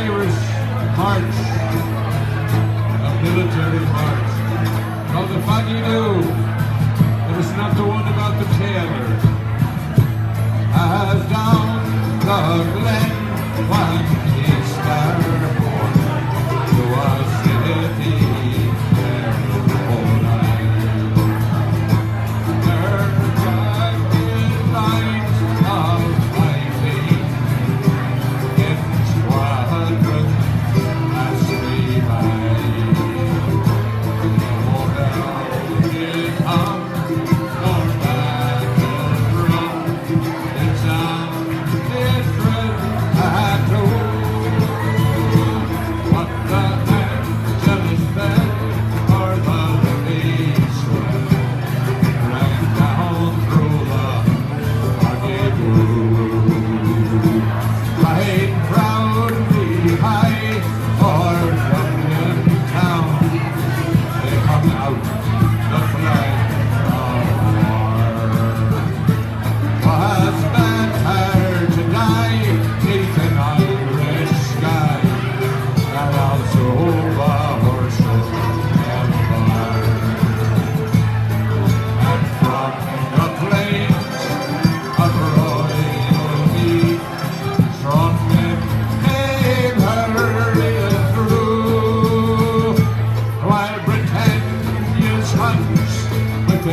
Irish hearts, a military march. Now the fun you know, it is not the one about the tailor. I've down the glen, one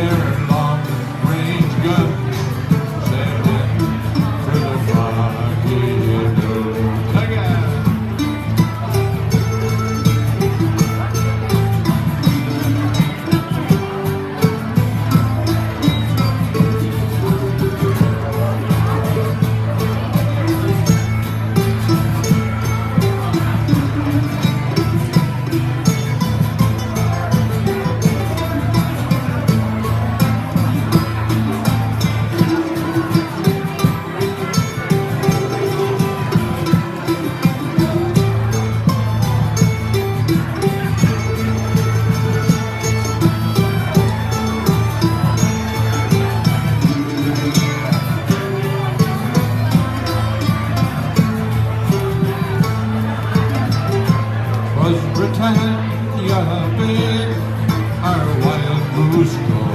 there range good. Britannia big, our wild goose goes.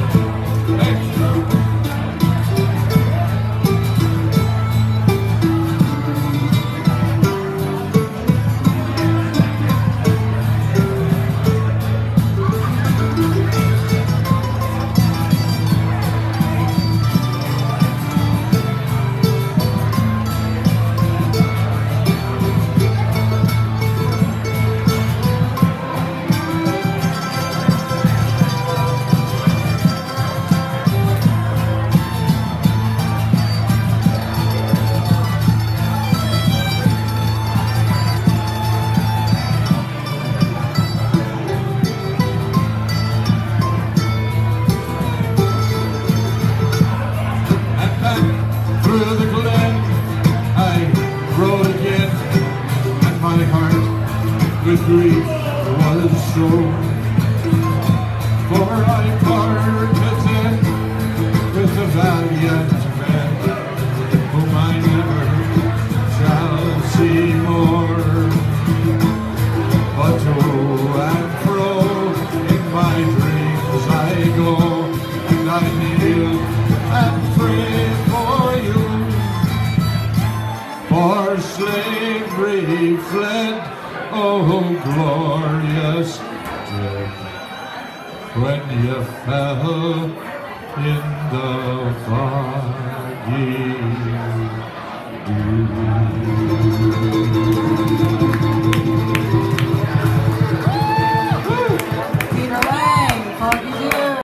grief was sure For I parted with a valiant man Whom I never shall see more. But to and fro in my dreams I go And I kneel and pray for you. For slavery fled oh glorious dead, when you fell in the foggy.